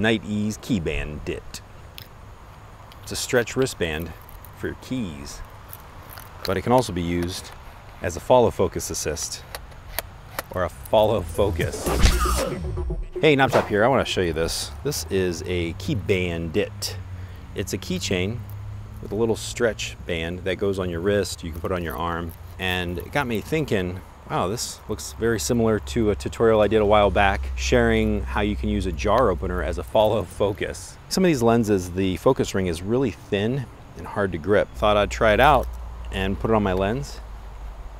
Nite Ize Key Band-it. It's a stretch wristband for your keys, but it can also be used as a follow focus assist or a follow focus. Hey, Knoptop here. I want to show you this. This is a Key Bandit. It's a keychain with a little stretch band that goes on your wrist. You can put on your arm. And it got me thinking, wow, this looks very similar to a tutorial I did a while back sharing how you can use a jar opener as a follow focus. Some of these lenses, the focus ring is really thin and hard to grip. Thought I'd try it out and put it on my lens.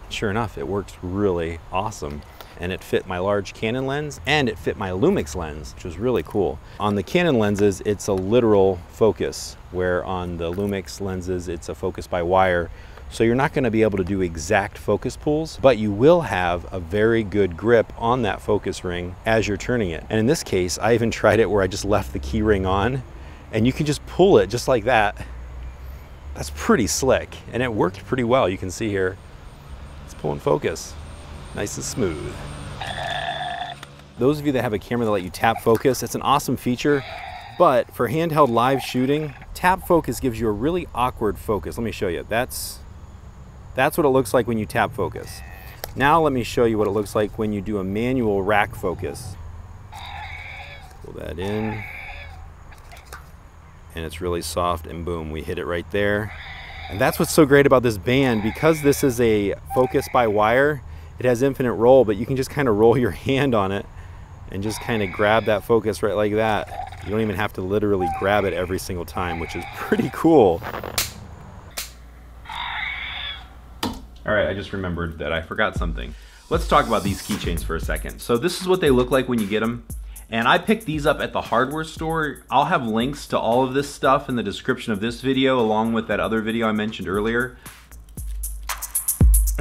Sure enough, it works really awesome and it fit my large Canon lens and it fit my Lumix lens, which was really cool. On the Canon lenses, it's a literal focus, where on the Lumix lenses, it's a focus by wire. So you're not gonna be able to do exact focus pulls, but you will have a very good grip on that focus ring as you're turning it. And in this case, I even tried it where I just left the key ring on and you can just pull it just like that. That's pretty slick and it worked pretty well. You can see here, it's pulling focus nice and smooth. Those of you that have a camera that let you tap focus, it's an awesome feature, but for handheld live shooting, tap focus gives you a really awkward focus. Let me show you. That's, that's what it looks like when you tap focus. Now let me show you what it looks like when you do a manual rack focus. Pull that in. And it's really soft and boom, we hit it right there. And that's what's so great about this band. Because this is a focus by wire, it has infinite roll, but you can just kind of roll your hand on it and just kind of grab that focus right like that. You don't even have to literally grab it every single time, which is pretty cool. All right, I just remembered that I forgot something. Let's talk about these keychains for a second. So this is what they look like when you get them. And I picked these up at the hardware store. I'll have links to all of this stuff in the description of this video along with that other video I mentioned earlier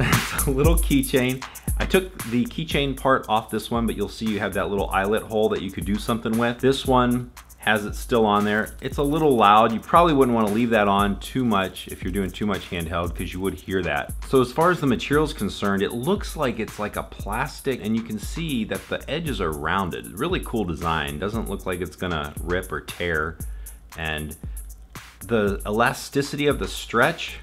it's a little keychain. I took the keychain part off this one, but you'll see you have that little eyelet hole that you could do something with. This one has it still on there. It's a little loud. You probably wouldn't want to leave that on too much if you're doing too much handheld because you would hear that. So as far as the material is concerned, it looks like it's like a plastic and you can see that the edges are rounded. Really cool design. Doesn't look like it's gonna rip or tear. And the elasticity of the stretch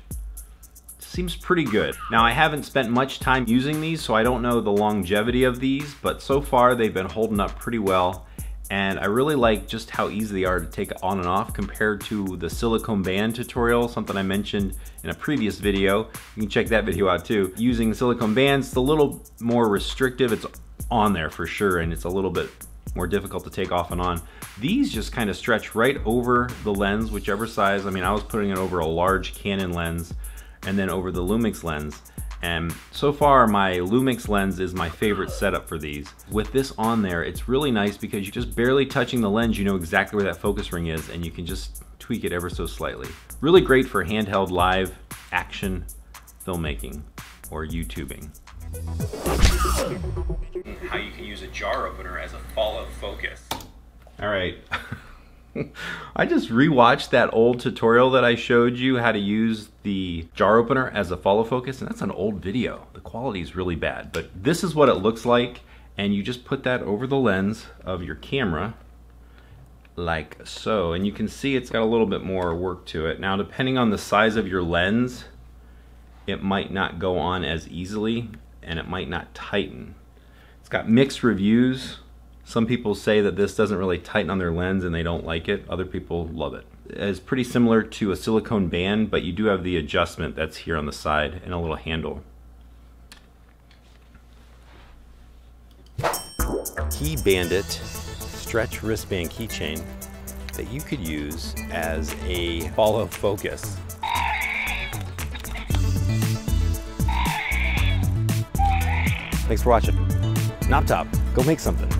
seems pretty good. Now I haven't spent much time using these, so I don't know the longevity of these, but so far they've been holding up pretty well. And I really like just how easy they are to take on and off compared to the silicone band tutorial, something I mentioned in a previous video. You can check that video out too. Using silicone bands, it's a little more restrictive. It's on there for sure, and it's a little bit more difficult to take off and on. These just kind of stretch right over the lens, whichever size. I mean, I was putting it over a large Canon lens, and then over the Lumix lens. And so far my Lumix lens is my favorite setup for these. With this on there, it's really nice because you're just barely touching the lens, you know exactly where that focus ring is and you can just tweak it ever so slightly. Really great for handheld live action filmmaking or YouTubing. How you can use a jar opener as a follow focus. All right. I just rewatched that old tutorial that I showed you how to use the jar opener as a follow focus and that's an old video. The quality is really bad, but this is what it looks like and you just put that over the lens of your camera like so and you can see it's got a little bit more work to it. Now depending on the size of your lens it might not go on as easily and it might not tighten. It's got mixed reviews some people say that this doesn't really tighten on their lens and they don't like it. Other people love it. It's pretty similar to a silicone band, but you do have the adjustment that's here on the side and a little handle. Key Bandit stretch wristband keychain that you could use as a follow focus. Thanks for watching. Knoptop, go make something.